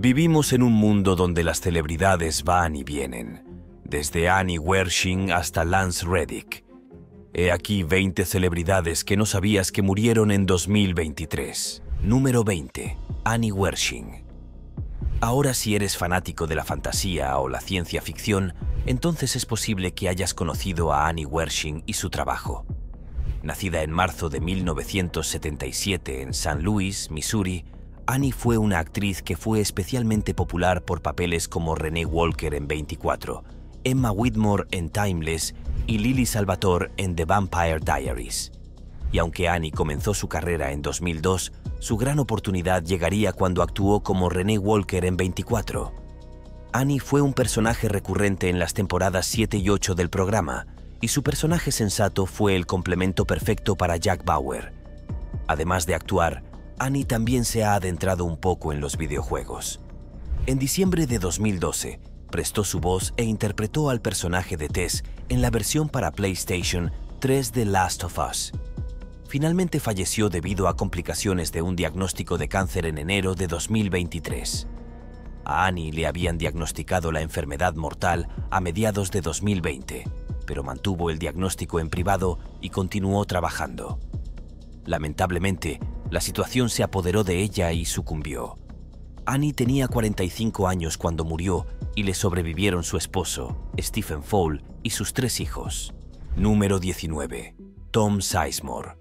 Vivimos en un mundo donde las celebridades van y vienen, desde Annie Wershing hasta Lance Reddick. He aquí 20 celebridades que no sabías que murieron en 2023. Número 20. Annie Wershing. Ahora si eres fanático de la fantasía o la ciencia ficción, entonces es posible que hayas conocido a Annie Wershing y su trabajo. Nacida en marzo de 1977 en San Luis, Missouri, Annie fue una actriz que fue especialmente popular por papeles como Renee Walker en 24, Emma Whitmore en Timeless y Lily Salvatore en The Vampire Diaries. Y aunque Annie comenzó su carrera en 2002, su gran oportunidad llegaría cuando actuó como Renee Walker en 24. Annie fue un personaje recurrente en las temporadas 7 y 8 del programa, y su personaje sensato fue el complemento perfecto para Jack Bauer. Además de actuar, Annie también se ha adentrado un poco en los videojuegos. En diciembre de 2012, prestó su voz e interpretó al personaje de Tess en la versión para PlayStation 3 de Last of Us. Finalmente falleció debido a complicaciones de un diagnóstico de cáncer en enero de 2023. A Annie le habían diagnosticado la enfermedad mortal a mediados de 2020, pero mantuvo el diagnóstico en privado y continuó trabajando. Lamentablemente, la situación se apoderó de ella y sucumbió. Annie tenía 45 años cuando murió y le sobrevivieron su esposo, Stephen Fowle, y sus tres hijos. Número 19. Tom Sizemore.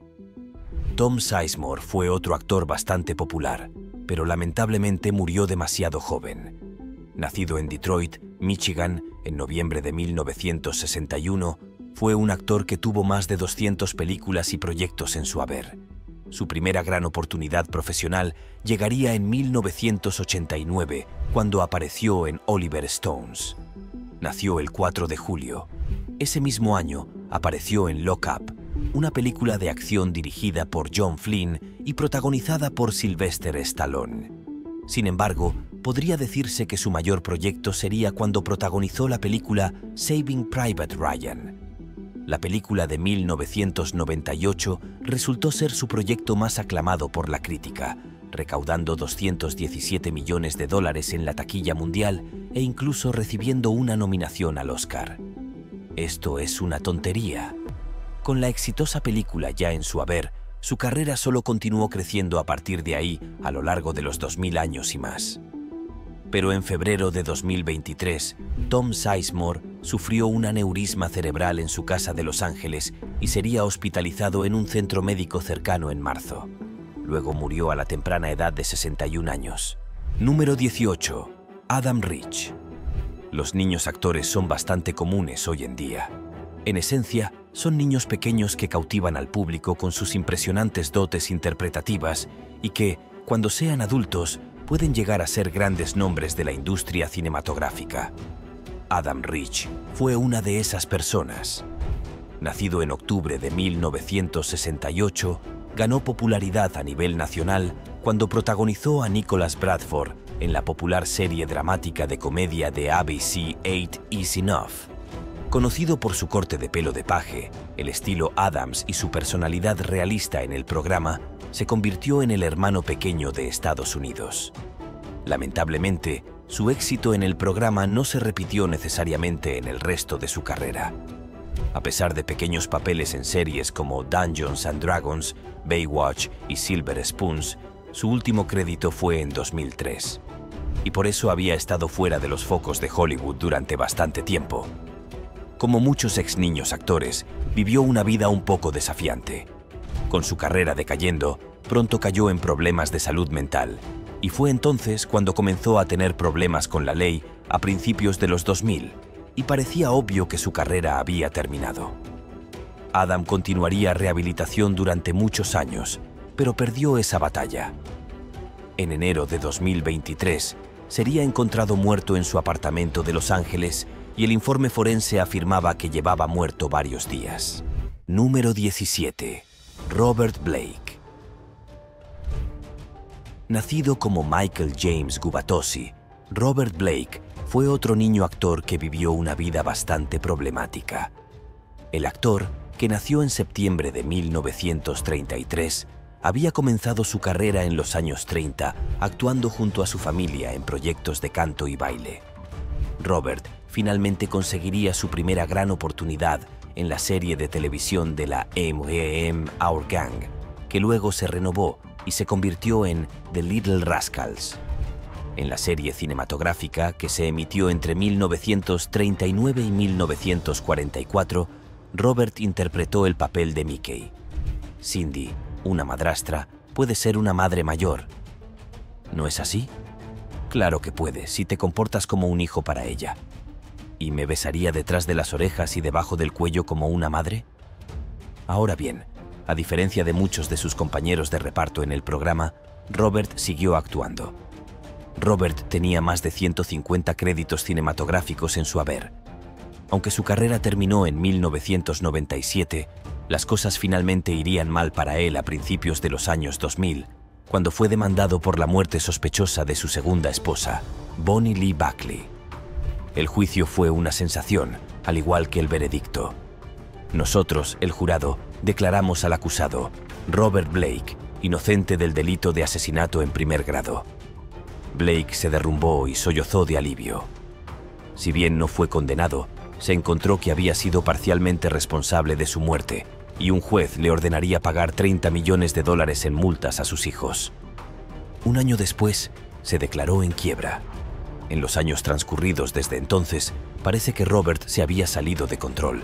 Tom Sizemore fue otro actor bastante popular, pero lamentablemente murió demasiado joven. Nacido en Detroit, Michigan, en noviembre de 1961, fue un actor que tuvo más de 200 películas y proyectos en su haber. Su primera gran oportunidad profesional llegaría en 1989, cuando apareció en Oliver Stones. Nació el 4 de julio. Ese mismo año apareció en Lock Up, una película de acción dirigida por John Flynn y protagonizada por Sylvester Stallone. Sin embargo, podría decirse que su mayor proyecto sería cuando protagonizó la película Saving Private Ryan, la película de 1998 resultó ser su proyecto más aclamado por la crítica, recaudando 217 millones de dólares en la taquilla mundial e incluso recibiendo una nominación al Oscar. Esto es una tontería. Con la exitosa película ya en su haber, su carrera solo continuó creciendo a partir de ahí a lo largo de los 2000 años y más. Pero en febrero de 2023, Tom Sizemore sufrió un aneurisma cerebral en su casa de Los Ángeles y sería hospitalizado en un centro médico cercano en marzo. Luego murió a la temprana edad de 61 años. Número 18. Adam Rich. Los niños actores son bastante comunes hoy en día. En esencia, son niños pequeños que cautivan al público con sus impresionantes dotes interpretativas y que, cuando sean adultos, pueden llegar a ser grandes nombres de la industria cinematográfica. Adam Rich fue una de esas personas. Nacido en octubre de 1968, ganó popularidad a nivel nacional cuando protagonizó a Nicholas Bradford en la popular serie dramática de comedia de ABC 8 Is Enough. Conocido por su corte de pelo de paje, el estilo Adams y su personalidad realista en el programa, se convirtió en el hermano pequeño de Estados Unidos. Lamentablemente, su éxito en el programa no se repitió necesariamente en el resto de su carrera. A pesar de pequeños papeles en series como Dungeons and Dragons, Baywatch y Silver Spoons, su último crédito fue en 2003. Y por eso había estado fuera de los focos de Hollywood durante bastante tiempo. Como muchos ex niños actores, vivió una vida un poco desafiante. Con su carrera decayendo, pronto cayó en problemas de salud mental y fue entonces cuando comenzó a tener problemas con la ley a principios de los 2000 y parecía obvio que su carrera había terminado. Adam continuaría rehabilitación durante muchos años, pero perdió esa batalla. En enero de 2023, sería encontrado muerto en su apartamento de Los Ángeles y el informe forense afirmaba que llevaba muerto varios días. Número 17. Robert Blake. Nacido como Michael James Gubatosi, Robert Blake fue otro niño actor que vivió una vida bastante problemática. El actor, que nació en septiembre de 1933, había comenzado su carrera en los años 30 actuando junto a su familia en proyectos de canto y baile. Robert finalmente conseguiría su primera gran oportunidad en la serie de televisión de la M.E.M. Our Gang, que luego se renovó y se convirtió en The Little Rascals. En la serie cinematográfica que se emitió entre 1939 y 1944, Robert interpretó el papel de Mickey. Cindy, una madrastra, puede ser una madre mayor. ¿No es así? Claro que puede, si te comportas como un hijo para ella. ¿Y me besaría detrás de las orejas y debajo del cuello como una madre? Ahora bien, a diferencia de muchos de sus compañeros de reparto en el programa, Robert siguió actuando. Robert tenía más de 150 créditos cinematográficos en su haber. Aunque su carrera terminó en 1997, las cosas finalmente irían mal para él a principios de los años 2000, cuando fue demandado por la muerte sospechosa de su segunda esposa, Bonnie Lee Buckley. El juicio fue una sensación, al igual que el veredicto. Nosotros, el jurado, declaramos al acusado, Robert Blake, inocente del delito de asesinato en primer grado. Blake se derrumbó y sollozó de alivio. Si bien no fue condenado, se encontró que había sido parcialmente responsable de su muerte y un juez le ordenaría pagar 30 millones de dólares en multas a sus hijos. Un año después, se declaró en quiebra. En los años transcurridos desde entonces, parece que Robert se había salido de control.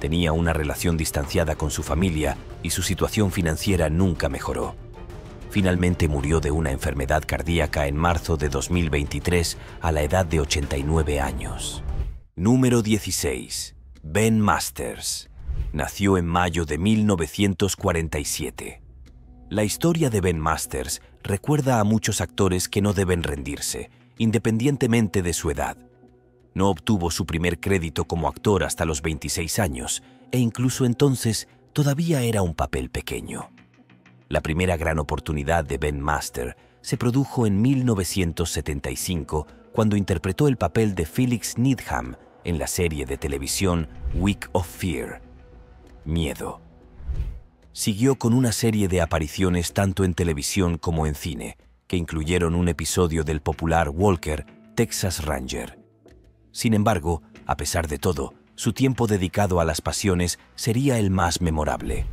Tenía una relación distanciada con su familia y su situación financiera nunca mejoró. Finalmente murió de una enfermedad cardíaca en marzo de 2023 a la edad de 89 años. Número 16. Ben Masters. Nació en mayo de 1947. La historia de Ben Masters recuerda a muchos actores que no deben rendirse, independientemente de su edad. No obtuvo su primer crédito como actor hasta los 26 años, e incluso entonces todavía era un papel pequeño. La primera gran oportunidad de Ben Master se produjo en 1975 cuando interpretó el papel de Felix Needham en la serie de televisión Week of Fear. Miedo. Siguió con una serie de apariciones tanto en televisión como en cine, que incluyeron un episodio del popular Walker, Texas Ranger. Sin embargo, a pesar de todo, su tiempo dedicado a las pasiones sería el más memorable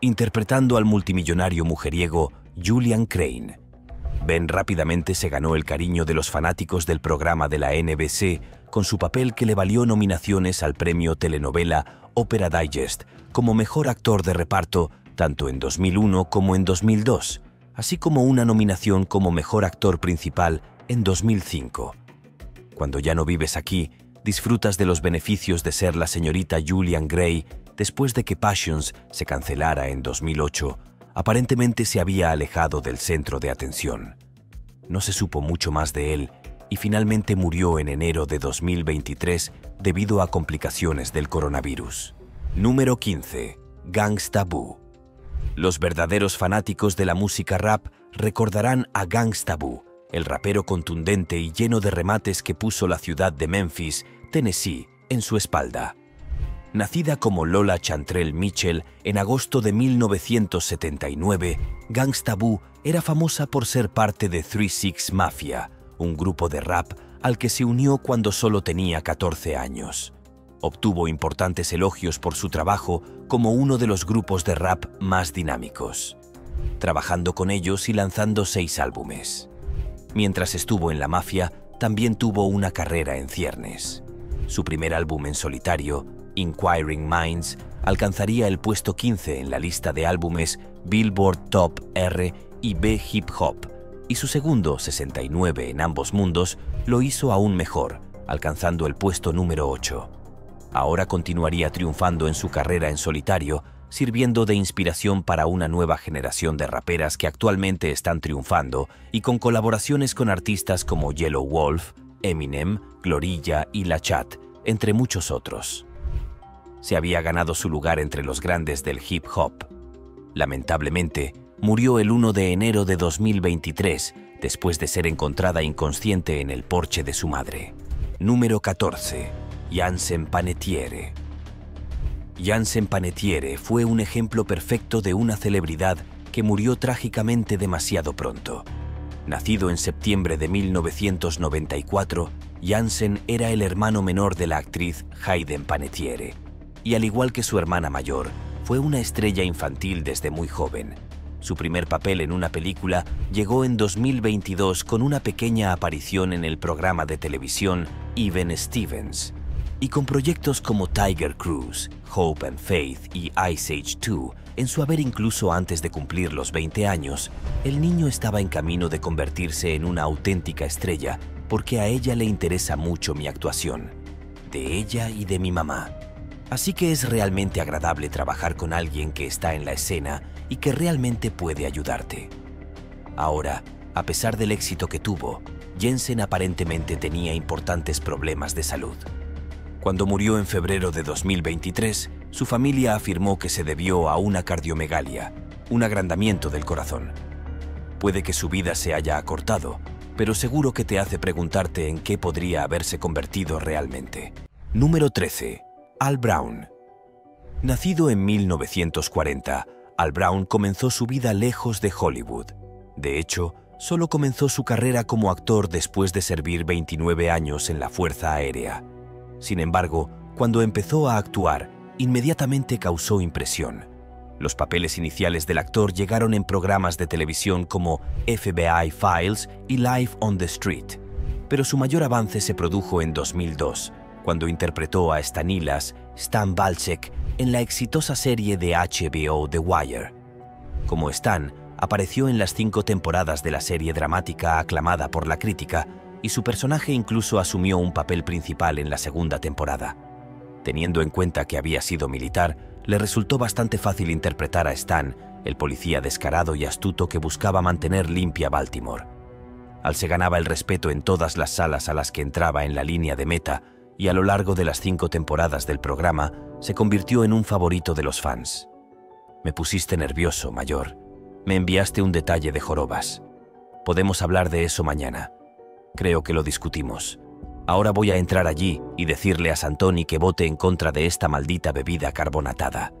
interpretando al multimillonario mujeriego Julian Crane. Ben rápidamente se ganó el cariño de los fanáticos del programa de la NBC con su papel que le valió nominaciones al premio telenovela Opera Digest como mejor actor de reparto tanto en 2001 como en 2002, así como una nominación como mejor actor principal en 2005. Cuando ya no vives aquí, disfrutas de los beneficios de ser la señorita Julian Gray después de que Passions se cancelara en 2008, aparentemente se había alejado del centro de atención. No se supo mucho más de él y finalmente murió en enero de 2023 debido a complicaciones del coronavirus. Número 15. Gangsta Boo. Los verdaderos fanáticos de la música rap recordarán a Gangsta Boo, el rapero contundente y lleno de remates que puso la ciudad de Memphis, Tennessee, en su espalda. Nacida como Lola Chantrell Mitchell en agosto de 1979, Gangsta Boo era famosa por ser parte de Three Six Mafia, un grupo de rap al que se unió cuando solo tenía 14 años. Obtuvo importantes elogios por su trabajo como uno de los grupos de rap más dinámicos, trabajando con ellos y lanzando seis álbumes. Mientras estuvo en la mafia, también tuvo una carrera en ciernes. Su primer álbum en solitario, Inquiring Minds alcanzaría el puesto 15 en la lista de álbumes Billboard Top R y B Hip Hop, y su segundo, 69 en ambos mundos, lo hizo aún mejor, alcanzando el puesto número 8. Ahora continuaría triunfando en su carrera en solitario, sirviendo de inspiración para una nueva generación de raperas que actualmente están triunfando y con colaboraciones con artistas como Yellow Wolf, Eminem, Glorilla y La Chat, entre muchos otros se había ganado su lugar entre los grandes del hip hop. Lamentablemente, murió el 1 de enero de 2023 después de ser encontrada inconsciente en el porche de su madre. Número 14. Jansen Panettiere. Jansen Panettiere fue un ejemplo perfecto de una celebridad que murió trágicamente demasiado pronto. Nacido en septiembre de 1994, Jansen era el hermano menor de la actriz Hayden Panettiere, y al igual que su hermana mayor, fue una estrella infantil desde muy joven. Su primer papel en una película llegó en 2022 con una pequeña aparición en el programa de televisión Even Stevens, y con proyectos como Tiger Cruise, Hope and Faith y Ice Age 2, en su haber incluso antes de cumplir los 20 años, el niño estaba en camino de convertirse en una auténtica estrella porque a ella le interesa mucho mi actuación, de ella y de mi mamá. Así que es realmente agradable trabajar con alguien que está en la escena y que realmente puede ayudarte. Ahora, a pesar del éxito que tuvo, Jensen aparentemente tenía importantes problemas de salud. Cuando murió en febrero de 2023, su familia afirmó que se debió a una cardiomegalia, un agrandamiento del corazón. Puede que su vida se haya acortado, pero seguro que te hace preguntarte en qué podría haberse convertido realmente. Número 13. Al Brown. Nacido en 1940, Al Brown comenzó su vida lejos de Hollywood. De hecho, solo comenzó su carrera como actor después de servir 29 años en la Fuerza Aérea. Sin embargo, cuando empezó a actuar, inmediatamente causó impresión. Los papeles iniciales del actor llegaron en programas de televisión como FBI Files y Life on the Street, pero su mayor avance se produjo en 2002, cuando interpretó a Stanilas Stan Balchek en la exitosa serie de HBO The Wire. Como Stan, apareció en las cinco temporadas de la serie dramática aclamada por la crítica y su personaje incluso asumió un papel principal en la segunda temporada. Teniendo en cuenta que había sido militar, le resultó bastante fácil interpretar a Stan, el policía descarado y astuto que buscaba mantener limpia Baltimore. Al se ganaba el respeto en todas las salas a las que entraba en la línea de meta y a lo largo de las cinco temporadas del programa se convirtió en un favorito de los fans. Me pusiste nervioso, mayor. Me enviaste un detalle de jorobas. Podemos hablar de eso mañana. Creo que lo discutimos. Ahora voy a entrar allí y decirle a Santoni que vote en contra de esta maldita bebida carbonatada.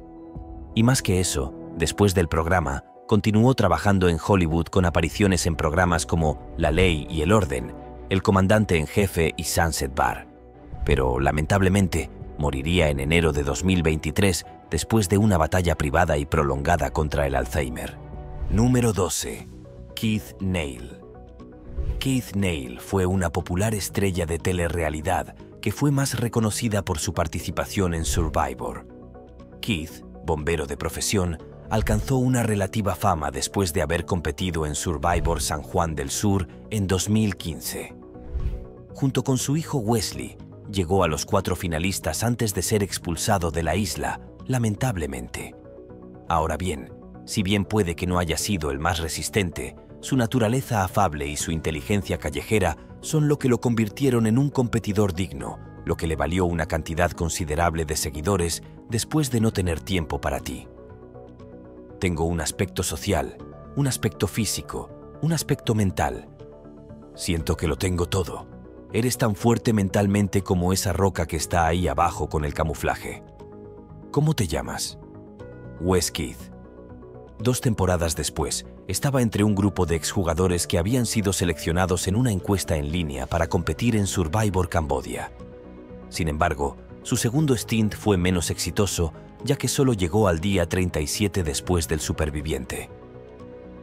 Y más que eso, después del programa, continuó trabajando en Hollywood con apariciones en programas como La Ley y el Orden, El Comandante en Jefe y Sunset Bar. Pero, lamentablemente, moriría en enero de 2023 después de una batalla privada y prolongada contra el Alzheimer. Número 12. Keith Neil. Keith Neil fue una popular estrella de telerrealidad que fue más reconocida por su participación en Survivor. Keith, bombero de profesión, alcanzó una relativa fama después de haber competido en Survivor San Juan del Sur en 2015. Junto con su hijo Wesley, llegó a los cuatro finalistas antes de ser expulsado de la isla, lamentablemente. Ahora bien, si bien puede que no haya sido el más resistente, su naturaleza afable y su inteligencia callejera son lo que lo convirtieron en un competidor digno, lo que le valió una cantidad considerable de seguidores después de no tener tiempo para ti. Tengo un aspecto social, un aspecto físico, un aspecto mental. Siento que lo tengo todo. Eres tan fuerte mentalmente como esa roca que está ahí abajo con el camuflaje. ¿Cómo te llamas? Wes Keith. Dos temporadas después, estaba entre un grupo de exjugadores que habían sido seleccionados en una encuesta en línea para competir en Survivor Cambodia. Sin embargo, su segundo stint fue menos exitoso, ya que solo llegó al día 37 después del superviviente.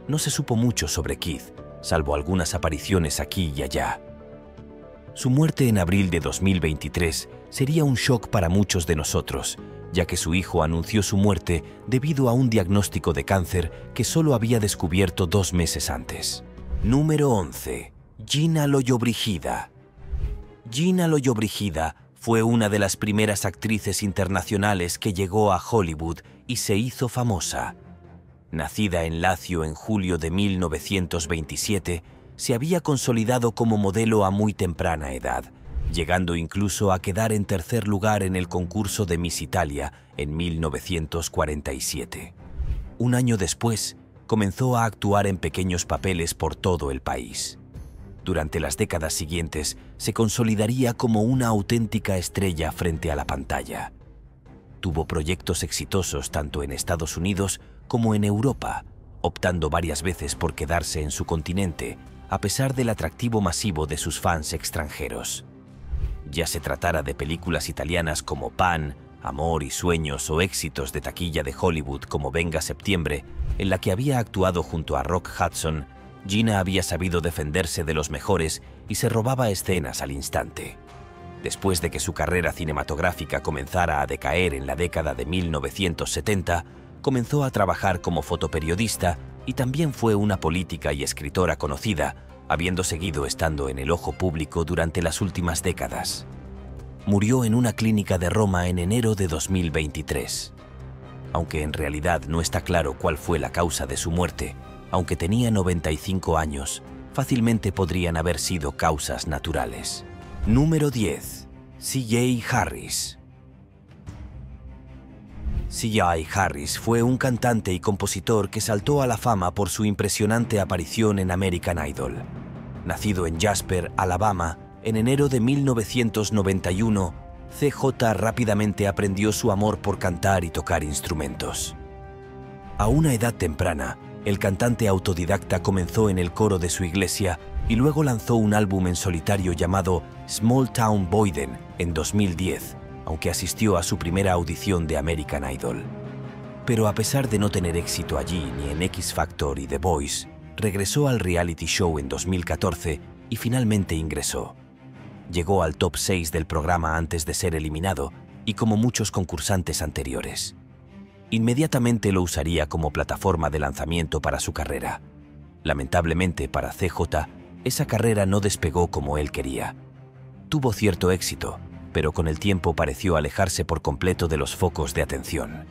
No se supo mucho sobre Keith, salvo algunas apariciones aquí y allá. Su muerte en abril de 2023 sería un shock para muchos de nosotros, ya que su hijo anunció su muerte debido a un diagnóstico de cáncer que solo había descubierto dos meses antes. Número 11. Gina Loyobrigida. Gina Loyobrigida fue una de las primeras actrices internacionales que llegó a Hollywood y se hizo famosa. Nacida en Lacio en julio de 1927, se había consolidado como modelo a muy temprana edad, llegando incluso a quedar en tercer lugar en el concurso de Miss Italia en 1947. Un año después, comenzó a actuar en pequeños papeles por todo el país. Durante las décadas siguientes, se consolidaría como una auténtica estrella frente a la pantalla. Tuvo proyectos exitosos tanto en Estados Unidos como en Europa, optando varias veces por quedarse en su continente, a pesar del atractivo masivo de sus fans extranjeros. Ya se tratara de películas italianas como Pan, Amor y Sueños o éxitos de taquilla de Hollywood como Venga Septiembre, en la que había actuado junto a Rock Hudson, Gina había sabido defenderse de los mejores y se robaba escenas al instante. Después de que su carrera cinematográfica comenzara a decaer en la década de 1970, comenzó a trabajar como fotoperiodista y también fue una política y escritora conocida, habiendo seguido estando en el ojo público durante las últimas décadas. Murió en una clínica de Roma en enero de 2023. Aunque en realidad no está claro cuál fue la causa de su muerte, aunque tenía 95 años, fácilmente podrían haber sido causas naturales. Número 10. C.J. Harris C.J. Harris fue un cantante y compositor que saltó a la fama por su impresionante aparición en American Idol. Nacido en Jasper, Alabama, en enero de 1991, CJ rápidamente aprendió su amor por cantar y tocar instrumentos. A una edad temprana, el cantante autodidacta comenzó en el coro de su iglesia y luego lanzó un álbum en solitario llamado Small Town Boyden en 2010, aunque asistió a su primera audición de American Idol. Pero a pesar de no tener éxito allí ni en X Factor y The Voice, regresó al reality show en 2014 y finalmente ingresó. Llegó al top 6 del programa antes de ser eliminado y como muchos concursantes anteriores. Inmediatamente lo usaría como plataforma de lanzamiento para su carrera. Lamentablemente para CJ, esa carrera no despegó como él quería. Tuvo cierto éxito, pero con el tiempo pareció alejarse por completo de los focos de atención.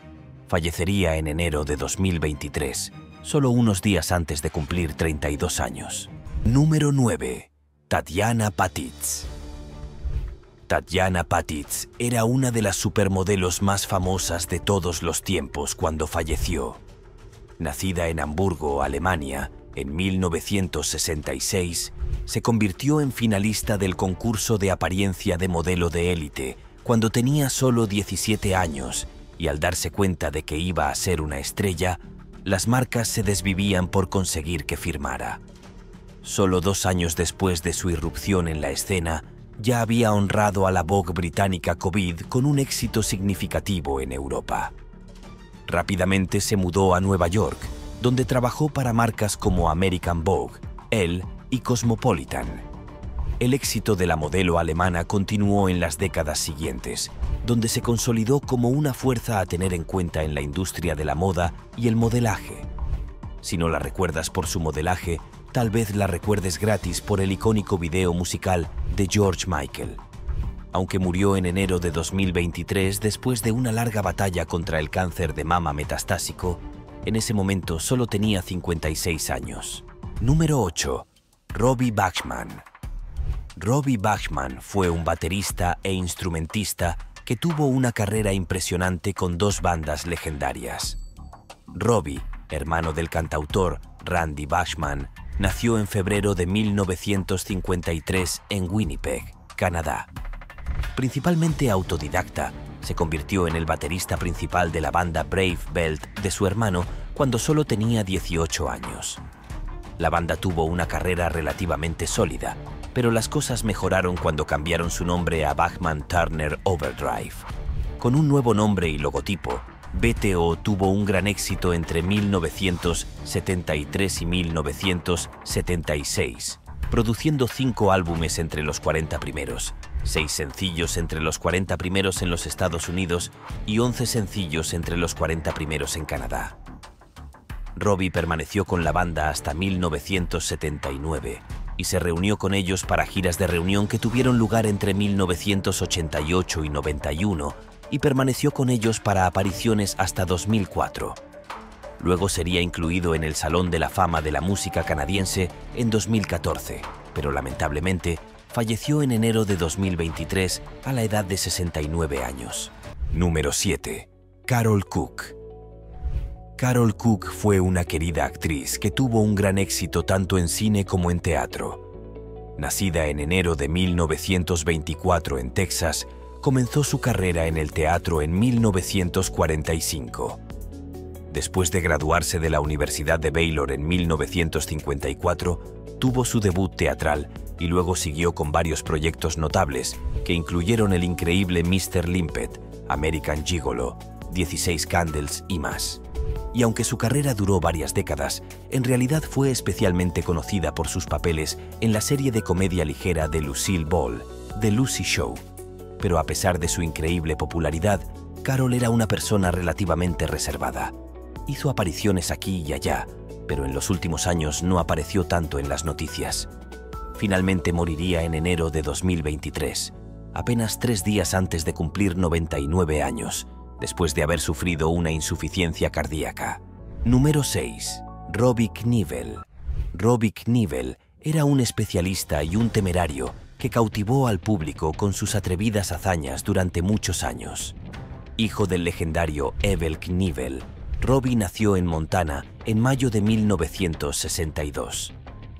Fallecería en enero de 2023, solo unos días antes de cumplir 32 años. Número 9. Tatiana Patitz. Tatiana Patitz era una de las supermodelos más famosas de todos los tiempos cuando falleció. Nacida en Hamburgo, Alemania, en 1966, se convirtió en finalista del concurso de apariencia de modelo de élite cuando tenía solo 17 años y al darse cuenta de que iba a ser una estrella, las marcas se desvivían por conseguir que firmara. Solo dos años después de su irrupción en la escena, ya había honrado a la Vogue británica COVID con un éxito significativo en Europa. Rápidamente se mudó a Nueva York, donde trabajó para marcas como American Vogue, Elle y Cosmopolitan. El éxito de la modelo alemana continuó en las décadas siguientes, donde se consolidó como una fuerza a tener en cuenta en la industria de la moda y el modelaje. Si no la recuerdas por su modelaje, tal vez la recuerdes gratis por el icónico video musical de George Michael. Aunque murió en enero de 2023 después de una larga batalla contra el cáncer de mama metastásico, en ese momento solo tenía 56 años. Número 8. Robbie Bachman. Robbie Bachman fue un baterista e instrumentista que tuvo una carrera impresionante con dos bandas legendarias. Robbie, hermano del cantautor Randy Bachman, nació en febrero de 1953 en Winnipeg, Canadá. Principalmente autodidacta, se convirtió en el baterista principal de la banda Brave Belt de su hermano cuando solo tenía 18 años. La banda tuvo una carrera relativamente sólida, pero las cosas mejoraron cuando cambiaron su nombre a Bachman Turner Overdrive. Con un nuevo nombre y logotipo, BTO tuvo un gran éxito entre 1973 y 1976, produciendo cinco álbumes entre los 40 primeros, seis sencillos entre los 40 primeros en los Estados Unidos y 11 sencillos entre los 40 primeros en Canadá. Robbie permaneció con la banda hasta 1979 y se reunió con ellos para giras de reunión que tuvieron lugar entre 1988 y 91 y permaneció con ellos para apariciones hasta 2004. Luego sería incluido en el Salón de la Fama de la Música Canadiense en 2014, pero lamentablemente falleció en enero de 2023 a la edad de 69 años. Número 7. Carol Cook. Carol Cook fue una querida actriz que tuvo un gran éxito tanto en cine como en teatro. Nacida en enero de 1924 en Texas, comenzó su carrera en el teatro en 1945. Después de graduarse de la Universidad de Baylor en 1954, tuvo su debut teatral y luego siguió con varios proyectos notables que incluyeron el increíble Mr. Limpet, American Gigolo, 16 Candles y más. Y aunque su carrera duró varias décadas, en realidad fue especialmente conocida por sus papeles en la serie de comedia ligera de Lucille Ball, The Lucy Show. Pero a pesar de su increíble popularidad, Carol era una persona relativamente reservada. Hizo apariciones aquí y allá, pero en los últimos años no apareció tanto en las noticias. Finalmente moriría en enero de 2023, apenas tres días antes de cumplir 99 años, después de haber sufrido una insuficiencia cardíaca. Número 6. Robbie Knievel. Robbie Knievel era un especialista y un temerario que cautivó al público con sus atrevidas hazañas durante muchos años. Hijo del legendario Evel Knievel, Robbie nació en Montana en mayo de 1962.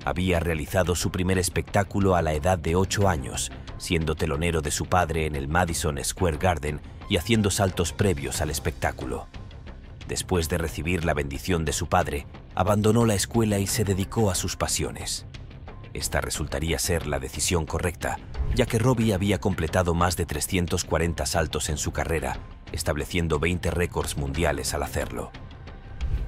Había realizado su primer espectáculo a la edad de 8 años, siendo telonero de su padre en el Madison Square Garden y haciendo saltos previos al espectáculo. Después de recibir la bendición de su padre, abandonó la escuela y se dedicó a sus pasiones. Esta resultaría ser la decisión correcta, ya que Robbie había completado más de 340 saltos en su carrera, estableciendo 20 récords mundiales al hacerlo.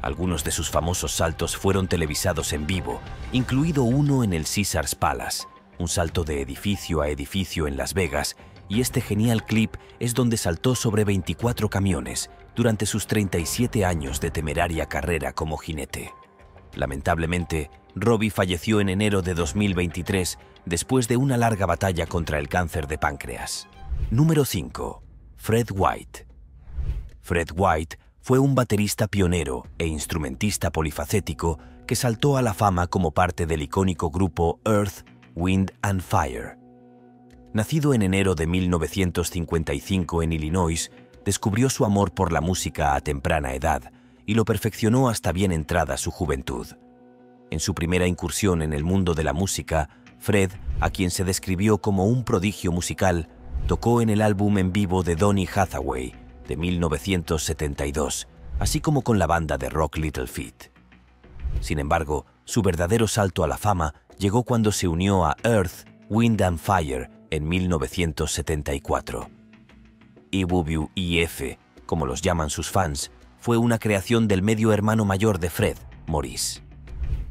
Algunos de sus famosos saltos fueron televisados en vivo, incluido uno en el Caesars Palace, un salto de edificio a edificio en Las Vegas, y este genial clip es donde saltó sobre 24 camiones durante sus 37 años de temeraria carrera como jinete. Lamentablemente, Robbie falleció en enero de 2023 después de una larga batalla contra el cáncer de páncreas. Número 5. Fred White. Fred White fue un baterista pionero e instrumentista polifacético que saltó a la fama como parte del icónico grupo Earth, Wind and Fire. Nacido en enero de 1955 en Illinois, descubrió su amor por la música a temprana edad y lo perfeccionó hasta bien entrada su juventud. En su primera incursión en el mundo de la música, Fred, a quien se describió como un prodigio musical, tocó en el álbum en vivo de Donny Hathaway de 1972, así como con la banda de rock Little Feat. Sin embargo, su verdadero salto a la fama llegó cuando se unió a Earth, Wind and Fire en 1974. IWU IF, como los llaman sus fans, fue una creación del medio hermano mayor de Fred, Maurice.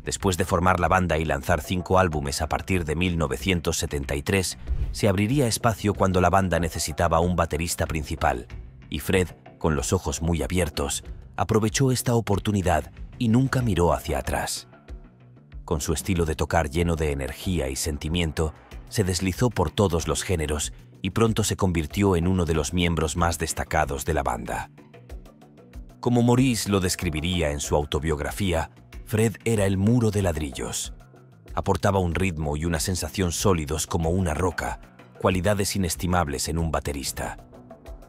Después de formar la banda y lanzar cinco álbumes a partir de 1973, se abriría espacio cuando la banda necesitaba un baterista principal, y Fred, con los ojos muy abiertos, aprovechó esta oportunidad y nunca miró hacia atrás. Con su estilo de tocar lleno de energía y sentimiento, se deslizó por todos los géneros y pronto se convirtió en uno de los miembros más destacados de la banda. Como Maurice lo describiría en su autobiografía, Fred era el muro de ladrillos. Aportaba un ritmo y una sensación sólidos como una roca, cualidades inestimables en un baterista.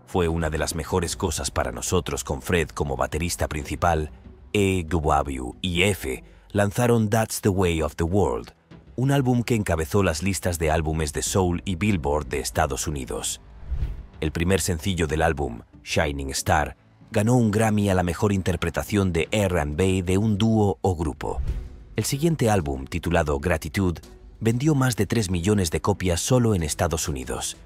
Fue una de las mejores cosas para nosotros con Fred como baterista principal. E. Gwabiu y F lanzaron That's the Way of the World, un álbum que encabezó las listas de álbumes de soul y Billboard de Estados Unidos. El primer sencillo del álbum, Shining Star, ganó un Grammy a la mejor interpretación de R&B de un dúo o grupo. El siguiente álbum, titulado Gratitude, vendió más de 3 millones de copias solo en Estados Unidos.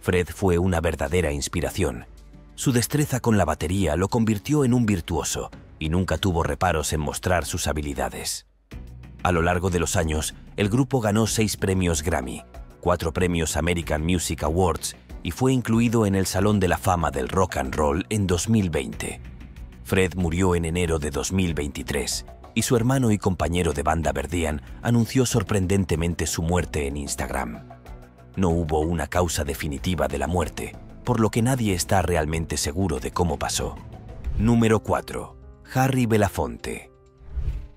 Fred fue una verdadera inspiración. Su destreza con la batería lo convirtió en un virtuoso y nunca tuvo reparos en mostrar sus habilidades. A lo largo de los años, el grupo ganó seis premios Grammy, cuatro premios American Music Awards y fue incluido en el Salón de la Fama del Rock and Roll en 2020. Fred murió en enero de 2023 y su hermano y compañero de banda Verdian anunció sorprendentemente su muerte en Instagram. No hubo una causa definitiva de la muerte, por lo que nadie está realmente seguro de cómo pasó. Número 4. Harry Belafonte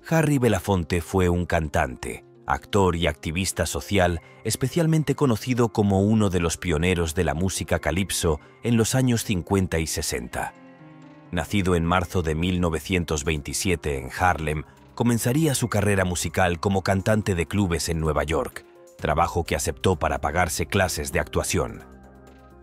Harry Belafonte fue un cantante, actor y activista social especialmente conocido como uno de los pioneros de la música calipso en los años 50 y 60. Nacido en marzo de 1927 en Harlem, comenzaría su carrera musical como cantante de clubes en Nueva York, trabajo que aceptó para pagarse clases de actuación.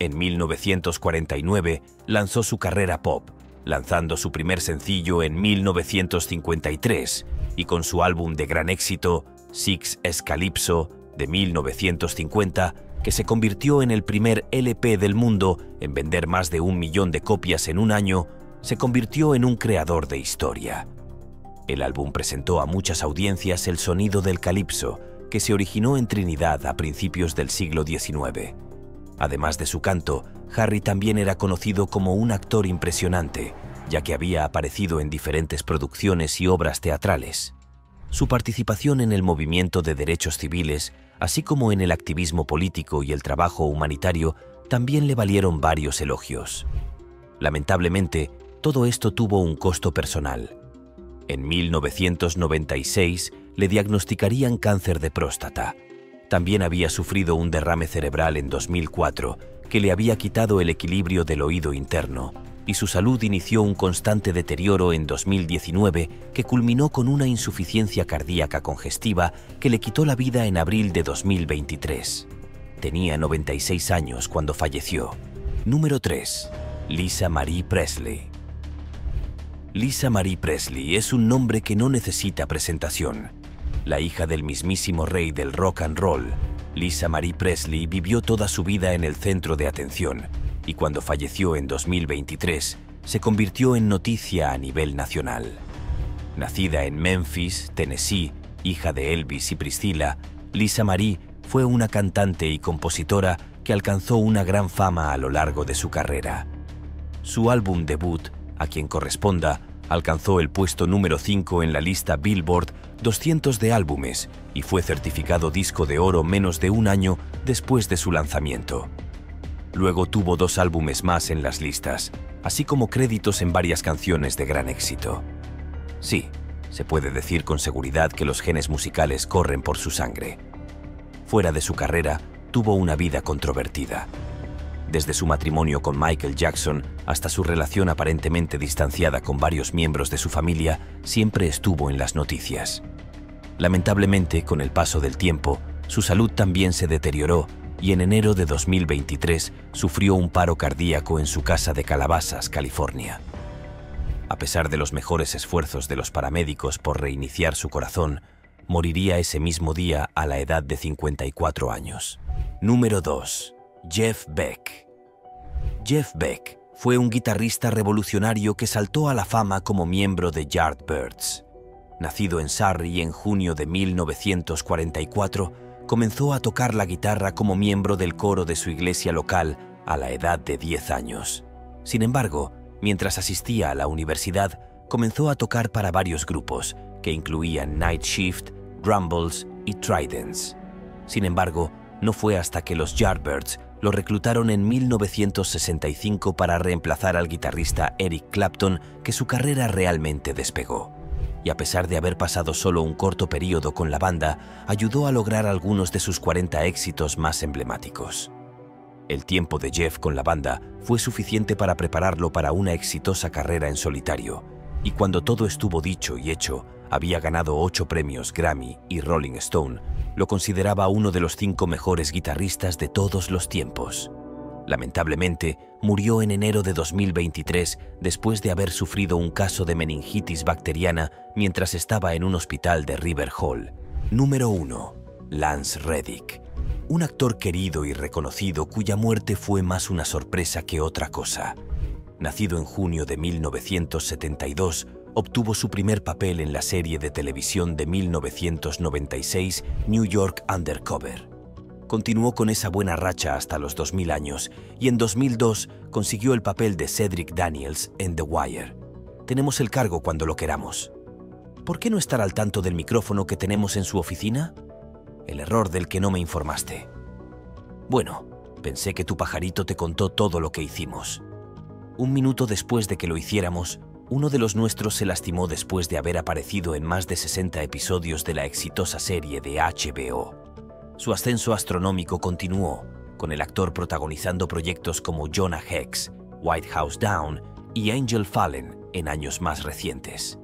En 1949 lanzó su carrera pop, lanzando su primer sencillo en 1953 y con su álbum de gran éxito, Six Escalipso, de 1950, que se convirtió en el primer LP del mundo en vender más de un millón de copias en un año, se convirtió en un creador de historia. El álbum presentó a muchas audiencias el sonido del calipso, que se originó en Trinidad a principios del siglo XIX. Además de su canto, Harry también era conocido como un actor impresionante, ya que había aparecido en diferentes producciones y obras teatrales. Su participación en el movimiento de derechos civiles, así como en el activismo político y el trabajo humanitario, también le valieron varios elogios. Lamentablemente, todo esto tuvo un costo personal. En 1996 le diagnosticarían cáncer de próstata. También había sufrido un derrame cerebral en 2004 que le había quitado el equilibrio del oído interno y su salud inició un constante deterioro en 2019 que culminó con una insuficiencia cardíaca congestiva que le quitó la vida en abril de 2023. Tenía 96 años cuando falleció. Número 3. Lisa Marie Presley. Lisa Marie Presley es un nombre que no necesita presentación. La hija del mismísimo rey del rock and roll, Lisa Marie Presley vivió toda su vida en el centro de atención y cuando falleció en 2023 se convirtió en noticia a nivel nacional. Nacida en Memphis, Tennessee, hija de Elvis y Priscilla, Lisa Marie fue una cantante y compositora que alcanzó una gran fama a lo largo de su carrera. Su álbum debut, A quien corresponda, alcanzó el puesto número 5 en la lista Billboard 200 de álbumes y fue certificado disco de oro menos de un año después de su lanzamiento. Luego tuvo dos álbumes más en las listas, así como créditos en varias canciones de gran éxito. Sí, se puede decir con seguridad que los genes musicales corren por su sangre. Fuera de su carrera, tuvo una vida controvertida. Desde su matrimonio con Michael Jackson hasta su relación aparentemente distanciada con varios miembros de su familia, siempre estuvo en las noticias. Lamentablemente, con el paso del tiempo, su salud también se deterioró y en enero de 2023 sufrió un paro cardíaco en su casa de Calabasas, California. A pesar de los mejores esfuerzos de los paramédicos por reiniciar su corazón, moriría ese mismo día a la edad de 54 años. Número 2. Jeff Beck. Jeff Beck fue un guitarrista revolucionario que saltó a la fama como miembro de Yardbirds. Nacido en Surrey en junio de 1944, comenzó a tocar la guitarra como miembro del coro de su iglesia local a la edad de 10 años. Sin embargo, mientras asistía a la universidad, comenzó a tocar para varios grupos, que incluían Night Shift, Rumbles y Tridents. Sin embargo, no fue hasta que los Yardbirds lo reclutaron en 1965 para reemplazar al guitarrista Eric Clapton que su carrera realmente despegó y a pesar de haber pasado solo un corto periodo con la banda, ayudó a lograr algunos de sus 40 éxitos más emblemáticos. El tiempo de Jeff con la banda fue suficiente para prepararlo para una exitosa carrera en solitario, y cuando todo estuvo dicho y hecho, había ganado ocho premios Grammy y Rolling Stone, lo consideraba uno de los cinco mejores guitarristas de todos los tiempos. Lamentablemente, murió en enero de 2023 después de haber sufrido un caso de meningitis bacteriana mientras estaba en un hospital de River Hall. Número 1. Lance Reddick. Un actor querido y reconocido cuya muerte fue más una sorpresa que otra cosa. Nacido en junio de 1972, obtuvo su primer papel en la serie de televisión de 1996 New York Undercover continuó con esa buena racha hasta los 2000 años y en 2002 consiguió el papel de Cedric Daniels en The Wire. Tenemos el cargo cuando lo queramos. ¿Por qué no estar al tanto del micrófono que tenemos en su oficina? El error del que no me informaste. Bueno, pensé que tu pajarito te contó todo lo que hicimos. Un minuto después de que lo hiciéramos, uno de los nuestros se lastimó después de haber aparecido en más de 60 episodios de la exitosa serie de HBO. Su ascenso astronómico continuó, con el actor protagonizando proyectos como Jonah Hex, White House Down y Angel Fallen en años más recientes.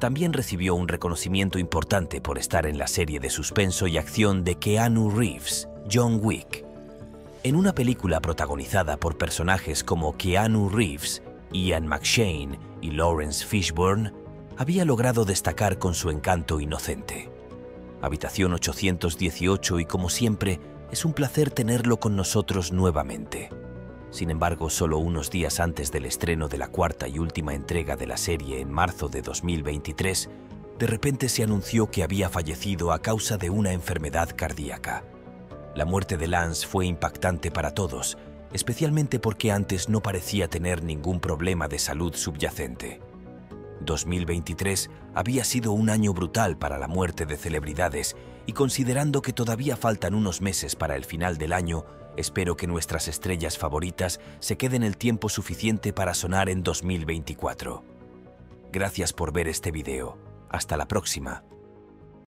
También recibió un reconocimiento importante por estar en la serie de suspenso y acción de Keanu Reeves, John Wick. En una película protagonizada por personajes como Keanu Reeves, Ian McShane y Lawrence Fishburne, había logrado destacar con su encanto inocente. Habitación 818 y como siempre, es un placer tenerlo con nosotros nuevamente. Sin embargo, solo unos días antes del estreno de la cuarta y última entrega de la serie en marzo de 2023, de repente se anunció que había fallecido a causa de una enfermedad cardíaca. La muerte de Lance fue impactante para todos, especialmente porque antes no parecía tener ningún problema de salud subyacente. 2023 había sido un año brutal para la muerte de celebridades y considerando que todavía faltan unos meses para el final del año, espero que nuestras estrellas favoritas se queden el tiempo suficiente para sonar en 2024. Gracias por ver este video. Hasta la próxima.